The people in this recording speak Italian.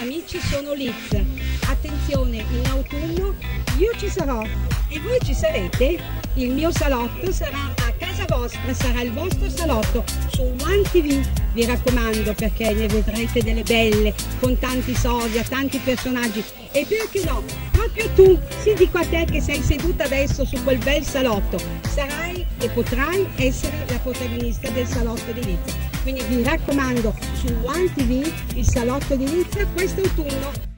amici, sono Liz. Attenzione, in autunno io ci sarò e voi ci sarete. Il mio salotto sarà a casa vostra, sarà il vostro salotto su One TV. Vi raccomando perché ne vedrete delle belle con tanti social, tanti personaggi e perché no, proprio tu, si dico a te che sei seduta adesso su quel bel salotto, sarai e potrai essere la protagonista del salotto di Liz. Quindi vi raccomando su One TV il salotto di Nizza quest'autunno